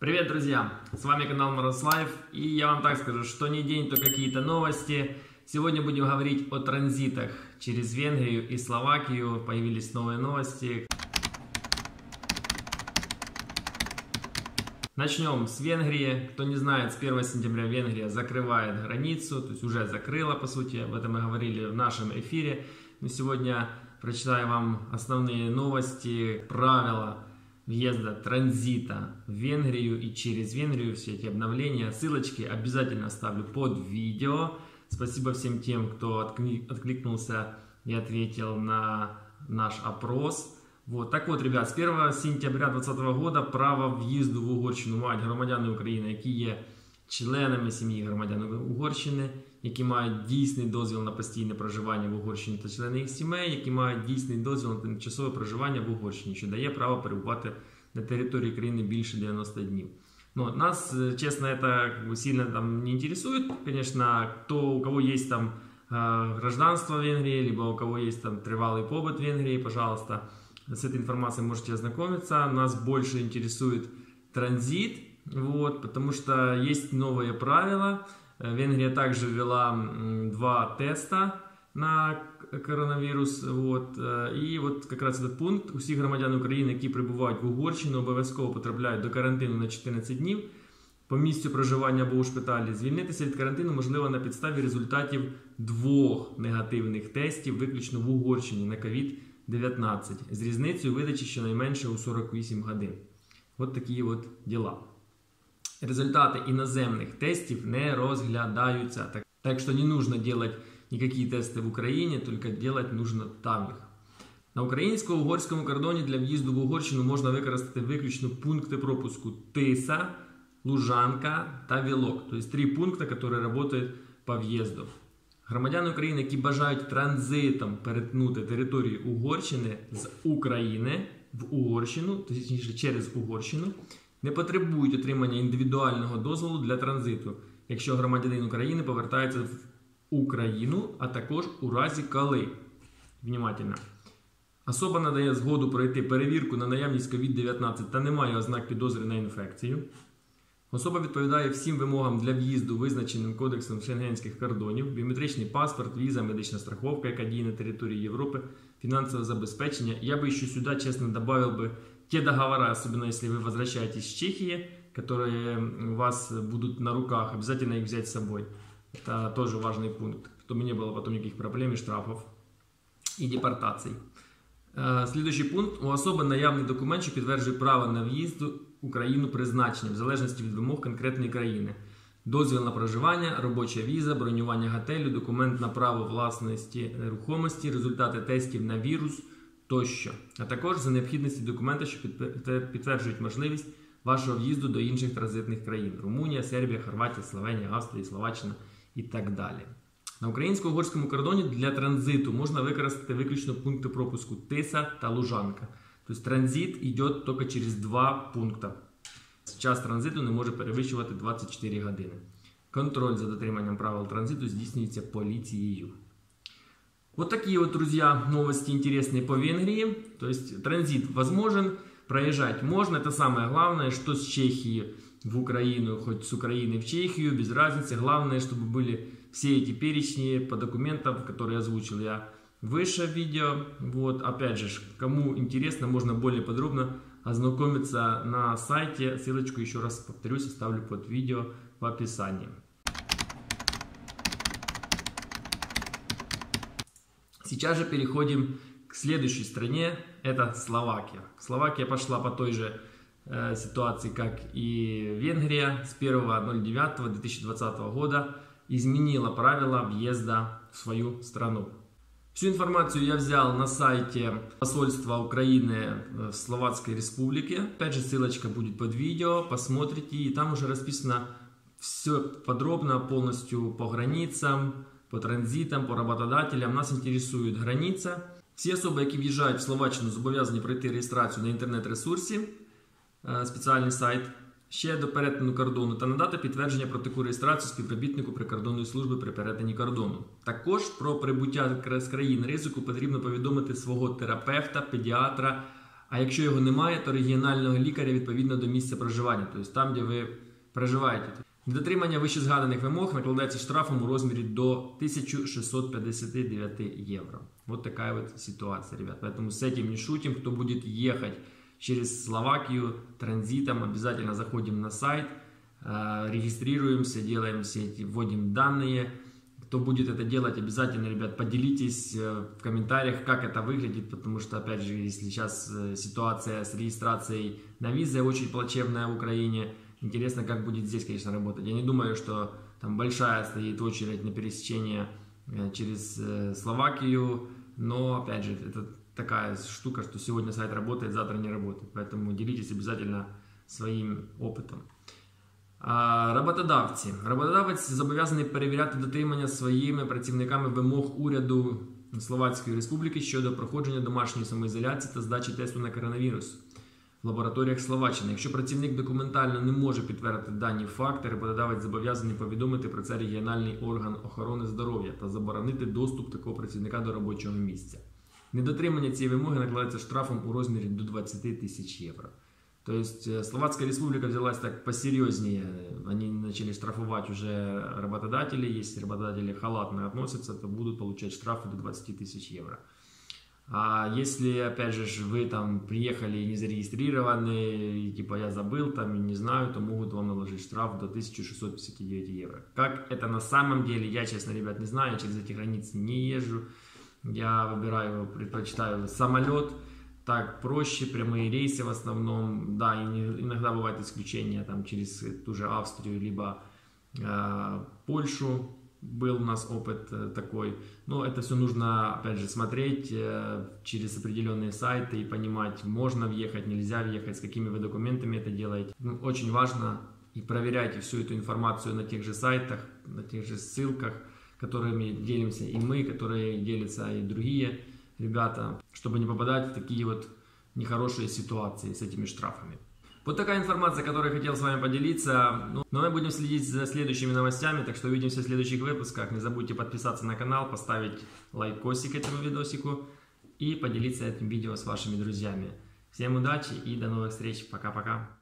Привет, друзья! С вами канал Морослайв, и я вам так скажу, что не день, то какие-то новости. Сегодня будем говорить о транзитах через Венгрию и Словакию. Появились новые новости. Начнем с Венгрии. Кто не знает, с 1 сентября Венгрия закрывает границу, то есть уже закрыла, по сути. Об этом мы говорили в нашем эфире. Но сегодня прочитаю вам основные новости, правила въезда, транзита в Венгрию и через Венгрию, все эти обновления, ссылочки обязательно оставлю под видео. Спасибо всем тем, кто откликнулся и ответил на наш опрос. Вот. Так вот, ребят, с 1 сентября 2020 года право в'їзду в Угорщину мають громадяни України, які є членами сім'ї громадян Угорщини, які мають дійсний дозвіл на постійне проживання в Угорщині та члени їх сімей, які мають дійсний дозвіл на тимчасове проживання в Угорщині, що дає право перебувати на території країни більше 90 днів. Ну, нас, честно, это как бы, сильно там не интересует, конечно, кто, у кого есть там гражданство в Венгрии, либо у кого есть там тривалый побыт в Венгрии, пожалуйста, с этой информацией можете ознакомиться. Нас больше интересует транзит, вот, потому что есть новые правила. Э, Венгрия также ввела два теста на коронавірус. От, э, І от якраз этот пункт усі громадяни України, які прибувають в Угорщину, обов'язково потрапляють до карантину на 14 днів. По місцю проживання або у шпиталі звільнитися від карантину можливо на підставі результатів двох негативних тестів, виключно в Угорщині на COVID-19, з різницею видачі щонайменше у 48 годин. От такі от діла. Результаты иноземных тестов не розглядаются. Так, так что не нужно делать никакие тесты в Україні, тільки делать нужно там їх. На українсько-угорському кордоні для в'їзду в Угорщину можна використати виключно пункти пропуску Тиса, Лужанка та Вілок. Тобто три пункти, які працюють по в'їзду. Громадяни України, які бажають транзитом перетнути територію Угорщини з України в Угорщину, точніше через Угорщину, не потребують отримання індивідуального дозволу для транзиту, якщо громадянин України повертається в Україну, а також у разі коли. Внимательно. Особа надає згоду пройти перевірку на наявність COVID-19 та не має ознак підозри на інфекцію. Особа відповідає всім вимогам для в'їзду, визначеним Кодексом шенгенських кордонів, біометричний паспорт, віза, медична страховка, яка діє на території Європи, фінансове забезпечення. Я би ще сюди, чесно, додав би те договора, особенно если вы возвращаетесь из Чехии, которые у вас будут на руках, обязательно их взять с собой. Это тоже важный пункт, чтобы не было потом никаких проблем и штрафов і депортацій. Слідуючий пункт. У особи наявний документ, що підтверджує право на в'їзд в Україну призначення в залежності від вимог конкретної країни. Дозвіл на проживання, робоча віза, бронювання готелю, документ на право власності нерухомості, результати тестів на вірус тощо, а також за необхідності документів, що підтверджують можливість вашого в'їзду до інших транзитних країн Румунія, Сербія, Хорватія, Словенія, Австрія, Словаччина і так далі. На українсько-угорському кордоні для транзиту можна використати виключно пункти пропуску Тиса та Лужанка. Тобто транзит йде тільки через два пункти. Час транзиту не може перевищувати 24 години. Контроль за дотриманням правил транзиту здійснюється поліцією. Вот такие вот, друзья, новости интересные по Венгрии. То есть транзит возможен, проезжать можно. Это самое главное, что с Чехии в Украину, хоть с Украины в Чехию, без разницы. Главное, чтобы были все эти перечни по документам, которые озвучил я выше в видео. Вот, опять же, кому интересно, можно более подробно ознакомиться на сайте. Ссылочку еще раз повторюсь, оставлю под видео в описании. Сейчас же переходим к следующей стране, это Словакия. Словакия пошла по той же э, ситуации, как и Венгрия. С 1.09.2020 года изменила правила въезда в свою страну. Всю информацию я взял на сайте посольства Украины в Словацкой Республике. Опять же, ссылочка будет под видео, посмотрите, и там уже расписано все подробно, полностью по границам, по транзитам, по работодателям. Нас інтересує границя. Всі особи, які в'їжджають в Словаччину, зобов'язані пройти реєстрацію на інтернет-ресурсі, е, спеціальний сайт, ще до перетину кордону та надати підтвердження про таку реєстрацію співробітнику прикордонної служби при перетині кордону. Також про прибуття з країн ризику потрібно повідомити свого терапевта, педіатра А якщо його немає, то регіонального лікаря відповідно до місця проживання, тобто там, де ви проживаєте. Недотримання вищезгаданих вимог накладається штрафом у розмірі до 1659 евро. Вот такая вот ситуация, ребят. Поэтому с этим не шутим. Кто будет ехать через Словакию транзитом, обязательно заходим на сайт, э, регистрируемся, делаем все эти, вводим данные. Кто будет это делать, обязательно, ребят, поделитесь э, в комментариях, как это выглядит, потому что, опять же, если сейчас э, ситуация с регистрацией на визы очень плачевная в Украине, интересно, как будет здесь, конечно, работать. Я не думаю, что там большая стоит очередь на пересечение через Словакию, но, опять же, это такая штука, что сегодня сайт работает, завтра не работает. Поэтому делитесь обязательно своїм опитом. А, роботодавці. Роботодавець зобов'язаний перевіряти дотримання своїми працівниками вимог уряду Словацької Республіки щодо проходження домашньої самоізоляції та здачі тесту на коронавірус в лабораторіях Словаччини. Якщо працівник документально не може підтвердити дані факти, роботодавець зобов'язаний повідомити про це регіональний орган охорони здоров'я та заборонити доступ такого працівника до робочого місця. Недотримання цієї вимоги накладається штрафом у розмірі до 20 тисяч євро. То есть э, Словацкая республика взялась так посерьезнее. Они начали штрафовать уже работодателей. Если работодатели халатно относятся, то будут получать штрафы до 20 тысяч евро. А если, опять же, вы там приехали не зарегистрированы, типа я забыл там не знаю, то могут вам наложить штраф до 1659 евро. Как это на самом деле, я, честно, ребят, не знаю, через эти границы не езжу. Я выбираю, предпочитаю самолет, так проще, прямые рейсы в основном. Да, иногда бывают исключения там через ту же Австрию, либо э, Польшу. Был у нас опыт э, такой. Но это все нужно, опять же, смотреть э, через определенные сайты и понимать, можно въехать, нельзя въехать, с какими вы документами это делаете. Ну, очень важно и проверяйте всю эту информацию на тех же сайтах, на тех же ссылках которыми делимся и мы, которые делятся и другие ребята, чтобы не попадать в такие вот нехорошие ситуации с этими штрафами. Вот такая информация, которую я хотел с вами поделиться. Ну, но мы будем следить за следующими новостями, так что увидимся в следующих выпусках. Не забудьте подписаться на канал, поставить лайкосик этому видосику и поделиться этим видео с вашими друзьями. Всем удачи и до новых встреч. Пока-пока.